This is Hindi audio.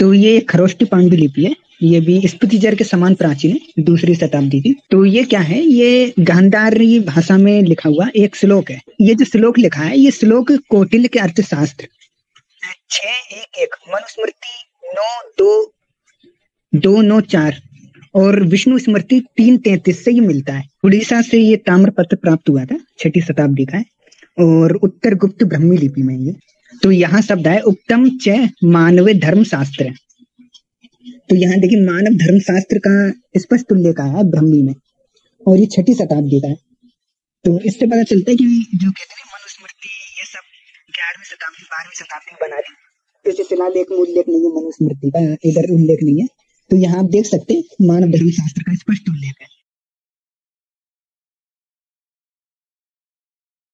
तो ये खरोष्टी पांडुलिपि है। ये भी स्पतिजर के समान प्राचीन है, दूसरी शताब्दी की। तो ये क्या है? ये गांधारी भाषा में लिखा हुआ एक श्लोक है। ये जो श्लोक लिखा है, ये श्लोक कोटिल के अर्थशास्त्र। छ एक एक, मनुस्मृति नौ दो दो नौ चार, और विष्णु स्मृति तीन तैतीस से ये मिलता है। उड़ीसा से ये ताम्रपत्र प्राप्त हुआ था, छठी शताब्दी का है। और उत्तर गुप्त ब्रह्मी लिपि में ये। तो यहाँ शब्द है उत्तम च मानव धर्म शास्त्र तो यहाँ देखिए मानव धर्म शास्त्र का स्पष्ट उल्लेख आया है ब्रह्मी में, और ये छठी शताब्दी का है। तो इससे पता चलता है कि जो कहते हैं मनुस्मृति, ये सब ग्यारहवीं शताब्दी, बारहवीं शताब्दी में बना दी जैसे फ़िलहाल एक उल्लेख नहीं है मनुस्मृति का, इधर उल्लेख नहीं है। तो यहाँ आप देख सकते हैं मानव धर्म शास्त्र का स्पष्ट उल्लेख है।